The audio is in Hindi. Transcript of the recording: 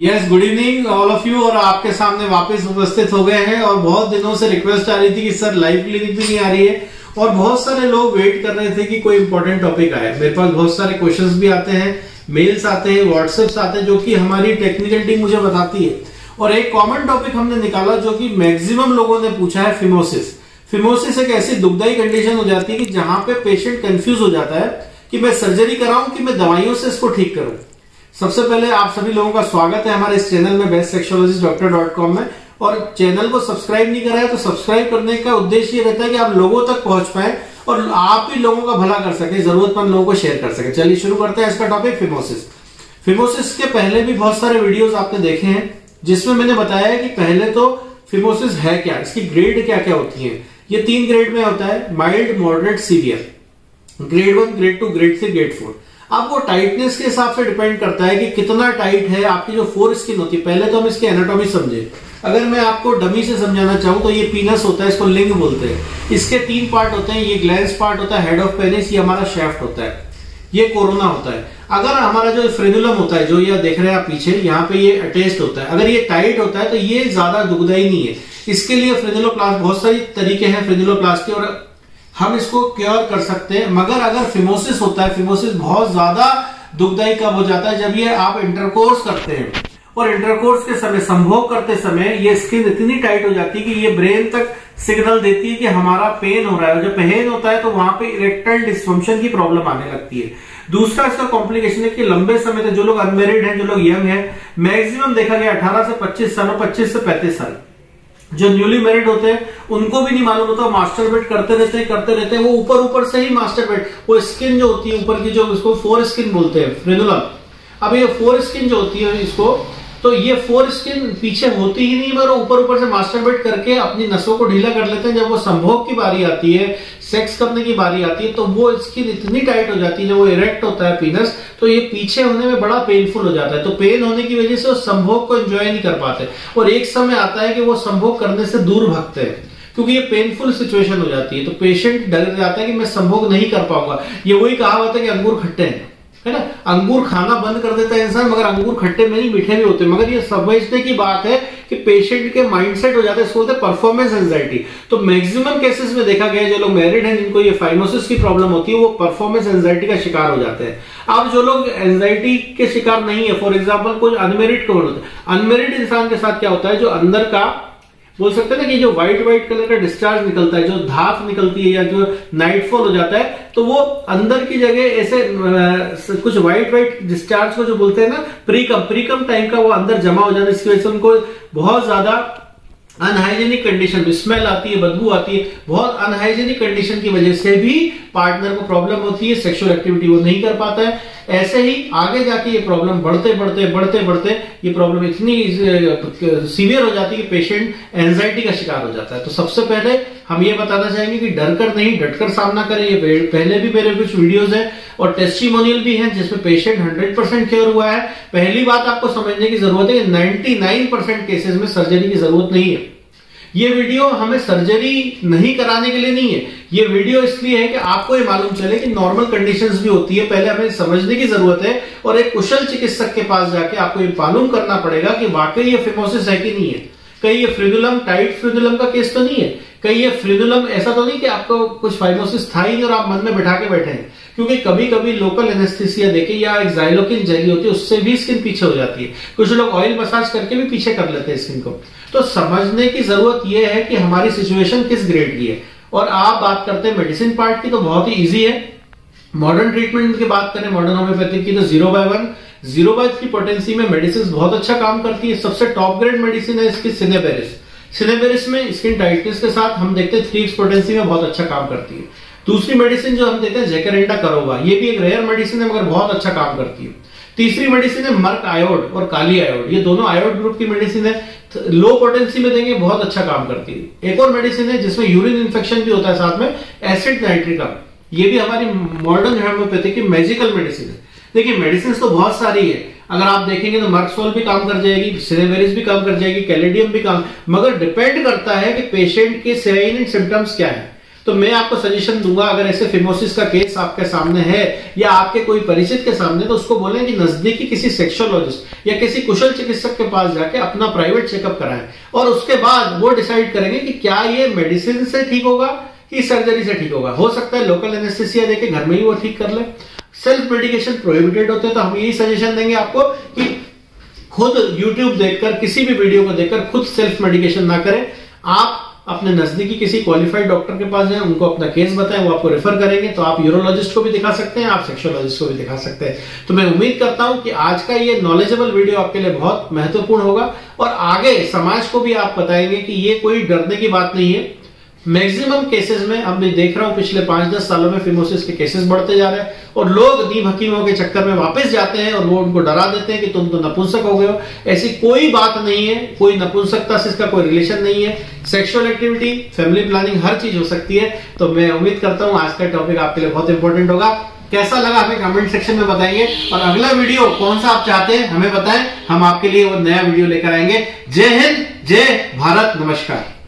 Yes good evening all of you और आपके सामने वापस उपस्थित हो गए हैं और बहुत दिनों से रिक्वेस्ट आ रही थी कि सर लाइव क्लिनिक भी नहीं आ रही है और बहुत सारे लोग वेट कर रहे थे कि कोई इंपॉर्टेंट टॉपिक आए। मेरे पास बहुत सारे क्वेश्चंस भी आते हैं मेल्स आते हैं व्हाट्सएप्स आते हैं, जो कि हमारी टेक्निकल टीम मुझे बताती है। और एक कॉमन टॉपिक हमने निकाला जो कि मैक्सिमम लोगों ने पूछा है फिमोसिस फिमोसिस एक ऐसी दुखदाई कंडीशन हो जाती है कि जहाँ पे पेशेंट कंफ्यूज हो जाता है कि मैं सर्जरी कराऊं कि मैं दवाइयों से इसको ठीक करूँ। सबसे पहले आप सभी लोगों का स्वागत है हमारे इस चैनल में best sexologist doctor dot com में। और चैनल को सब्सक्राइब नहीं करा है तो सब्सक्राइब करने का उद्देश्य ये रहता है कि आप लोगों तक पहुँच पाए और आप भी लोगों का भला कर सके, जरूरतमंद लोगों को शेयर कर सके। चलिए शुरू करते हैं इसका टॉपिक फिमोसिस फिमोसिस के पहले भी बहुत सारे वीडियोस आपने देखे हैं, जिसमें मैंने बताया कि पहले तो फिमोसिस है क्या, इसकी ग्रेड क्या क्या होती है। ये तीन ग्रेड में होता है mild moderate severe grade one grade two grade three grade four अब वो टाइटनेस के हिसाब से डिपेंड करता है कि कितना टाइट है, आपकी जो फोर स्किन होती है, पहले तो हम इसकी एनाटॉमी समझे। अगर मैं आपको डमी से समझाना चाहूँ तो ये पीनस होता है, इसको लिंग बोलते हैं। इसके तीन पार्ट होते हैं, ये ग्लैंस पार्ट होता है हेड ऑफ़ पेनिस ये हमारा शेफ्ट होता है। ये कोरोना होता है। अगर हमारा जो फ्रेनुलम होता है, जो ये देख रहे हैं आप पीछे, यहाँ पे ये अटेस्ट होता है। अगर ये टाइट होता है तो ये ज़्यादा दुखदाई नहीं है। इसके लिए फ्रेनुलोप्लास्ट बहुत सारी तरीके हैं फ्रेनुलोप्लास्ट के और हम इसको क्योर कर सकते हैं। मगर अगर फिमोसिस होता है फिमोसिस बहुत ज़्यादा दुखदायी कब हो जाता है? जब ये आप इंटरकोर्स करते हैं। और इंटरकोर्स के समय, संभोग करते समय ये स्किन इतनी टाइट हो जाती है कि ये ब्रेन तक सिग्नल देती है कि हमारा पेन हो रहा है। जब पेन होता है तो वहाँ पे इरेक्टाइल डिस्फंक्शन की प्रॉब्लम आने लगती है। दूसरा इसका कॉम्प्लिकेशन है कि लंबे समय तक जो लोग अनमेरिड हैं, जो लोग यंग हैं मैक्सिमम देखा गया 18 से 25 साल 25 से 35 साल। जो न्यूली मैरिड होते हैं, उनको भी नहीं मालूम होता मास्टर बेट करते रहते हैं, करते रहते हैं, वो ऊपर ऊपर से ही मास्टर बेट वो स्किन जो होती है, ऊपर की जो उसको फोर स्किन बोलते हैं फ्रेनुलम अब ये फोर स्किन जो होती है इसको तो ये फोर स्किन पीछे होती ही नहीं मगर ऊपर ऊपर से मास्टरबेट करके अपनी नसों को ढीला कर लेते हैं, जब वो संभोग की बारी आती है सेक्स करने की बारी आती है तो वो स्किन इतनी टाइट हो जाती है, जब वो इरेक्ट होता है पीनस तो ये पीछे होने में बड़ा पेनफुल हो जाता है। तो पेन होने की वजह से वो संभोग को एंजॉय नहीं कर पाते। और एक समय आता है कि वो संभोग करने से दूर भगते हैं। क्योंकि ये पेनफुल सिचुएशन हो जाती है। तो पेशेंट डर जाता है कि मैं संभोग नहीं कर पाऊँगा। ये वही कहावत है कि अंगूर खट्टे हैं। है ना? अंगूर खाना बंद कर देता है इंसान, मगर अंगूर खट्टे में नहीं, मीठे भी होते मगर ये समझने की बात है कि पेशेंट के माइंडसेट हो जाते हैं, इसको बोलते हैं परफॉर्मेंस एंजाइटी तो मैक्सिमम केसेस में देखा गया जो लोग मैरिड हैं, जिनको ये फाइमोसिस की प्रॉब्लम होती है, वो परफॉर्मेंस एंजाइटी का शिकार हो जाते हैं. अब जो लोग एंजाइटी के शिकार नहीं है फॉर एग्ज़ाम्पल कुछ अनमेरिड कौन होते हैं. अनमेरिड इंसान के साथ क्या होता है, जो अंदर का, बोल सकते हैं ना कि जो व्हाइट व्हाइट कलर का डिस्चार्ज निकलता है, जो धाप निकलती है या जो नाइटफॉल हो जाता है तो वो अंदर की जगह ऐसे कुछ व्हाइट व्हाइट डिस्चार्ज को जो बोलते हैं ना प्रीकम प्रीकम टाइम का वो अंदर जमा हो है इसकी वजह से उनको बहुत ज़्यादा अनहाइजेनिक कंडीशन स्मेल आती है, बदबू आती है। बहुत अनहाइजेनिक कंडीशन की वजह से भी पार्टनर को प्रॉब्लम होती है सेक्सुअल एक्टिविटी वो नहीं कर पाता है। ऐसे ही आगे जाके ये प्रॉब्लम बढ़ते बढ़ते बढ़ते बढ़ते, ये प्रॉब्लम इतनी सीवियर हो जाती है कि पेशेंट एंजाइटी का शिकार हो जाता है। तो सबसे पहले हम ये बताना चाहेंगे कि डर कर नहीं, डटकर सामना करें। ये पहले भी मेरे कुछ वीडियोस हैं और टेस्टिमोनियल भी हैं जिसमें पेशेंट 100 परसेंट क्योर हुआ है। पहली बात आपको समझने की ज़रूरत है कि 99 परसेंट केसेस में सर्जरी की ज़रूरत नहीं है। ये वीडियो हमें सर्जरी नहीं कराने के लिए नहीं है। ये वीडियो इसलिए है कि आपको ये मालूम चले कि नॉर्मल कंडीशंस भी होती है। पहले हमें समझने की ज़रूरत है और एक कुशल चिकित्सक के पास जाके आपको ये मालूम करना पड़ेगा कि वाकई ये फिमोसिस है कि नहीं है। कहीं ये फ्रिदुलम टाइट फ्रिदुलम का केस तो नहीं है? कहीं ये फ्रिदुलम ऐसा तो नहीं कि आपको कुछ फाइमोसिस था ही नहीं और आप मन में बैठा के बैठे हैं? क्योंकि कभी कभी लोकल एनेस्थीसिया देखे या एक जाइलोकिन जेली होती है, उससे भी स्किन पीछे हो जाती है। कुछ लोग ऑयल मसाज करके भी पीछे कर लेते हैं स्किन को। तो समझने की ज़रूरत यह है कि हमारी सिचुएशन किस ग्रेड की है? और आप बात करते हैं मेडिसिन पार्ट की तो बहुत ही ईजी है। मॉडर्न ट्रीटमेंट की बात करें मॉडर्न होम्योपैथिक की तो zero by one zero by three potency में मेडिसिन बहुत अच्छा काम करती है। सबसे टॉप ग्रेड मेडिसिन है इसकी सिनेबेरिस सिनेबेरिस में स्किन टाइटनेस के साथ हम देखते हैं थ्री पोटेंसी में बहुत अच्छा काम करती है। दूसरी मेडिसिन जो हम देते हैं जेकरेंडा करोवा ये भी एक रेयर मेडिसिन है, मगर बहुत अच्छा काम करती है। तीसरी मेडिसिन है मर्क आयोड और काली आयोड ये दोनों आयोड ग्रुप की मेडिसिन है। लो पोटेंसी में देंगे, बहुत अच्छा काम करती है। एक और मेडिसिन है, जिसमें यूरिन इन्फेक्शन भी होता है साथ में एसिड नाइट्रिका ये भी हमारी मॉडर्न होम्योपैथी की मैजिकल मेडिसिन है। देखिए मेडिसिन तो बहुत सारी है। अगर आप देखेंगे तो मर्कसोल भी काम कर जाएगी सिनेवेरिस भी काम कर जाएगी कैलेडियम भी काम मगर डिपेंड करता है कि पेशेंट के साइन एंड सिम्टम्स क्या है। तो मैं आपको सजेशन दूँगा, अगर ऐसे फिमोसिस का केस आपके सामने है, या आपके कोई परिचित के सामने तो उसको बोलें कि नजदीकी किसी सेक्सोलॉजिस्ट या किसी कुशल चिकित्सक के पास जाके अपना प्राइवेट चेकअप कराएँ। और उसके बाद वो डिसाइड करेंगे कि क्या ये मेडिसिन से ठीक होगा कि सर्जरी से ठीक होगा। हो सकता है लोकल एनेस्थेसिया देके घर में ही वो ठीक कर ले। सेल्फ मेडिकेशन प्रोहिबिटेड होते हैं तो हम यही सजेशन देंगे आपको कि खुद YouTube देखकर, किसी भी वीडियो को देखकर खुद सेल्फ मेडिकेशन ना करें। आप अपने नजदीकी किसी क्वालिफाइड डॉक्टर के पास जाएँ, उनको अपना केस बताएँ, वो आपको रेफर करेंगे तो आप यूरोलॉजिस्ट को भी दिखा सकते हैं, आप सेक्सोलॉजिस्ट को भी दिखा सकते हैं। तो मैं उम्मीद करता हूँ कि आज का ये नॉलेजेबल वीडियो आपके लिए बहुत महत्वपूर्ण होगा, और आगे समाज को भी आप बताएँगे कि ये कोई डरने की बात नहीं है। मैक्सिमम केसेस में, अब मैं देख रहा हूँ, पिछले पाँच दस सालों में फिमोसिस के केसेस बढ़ते जा रहे हैं और लोग नीम हकीमों के चक्कर में वापस जाते हैं और वो उनको डरा देते हैं कि तुम तो नपुंसक हो गए हो। ऐसी कोई बात नहीं है, कोई नपुंसकता से इसका कोई रिलेशन नहीं है। सेक्सुअल एक्टिविटी फैमिली प्लानिंग हर चीज़ हो सकती है। तो मैं उम्मीद करता हूँ आज का टॉपिक आपके लिए बहुत इंपॉर्टेंट होगा। कैसा लगा हमें कमेंट सेक्शन में बताइए। और अगला वीडियो कौन सा आप चाहते हैं, हमें बताएँ। हम आपके लिए वो नया वीडियो लेकर आएँगे। जय हिंद, जय भारत, नमस्कार।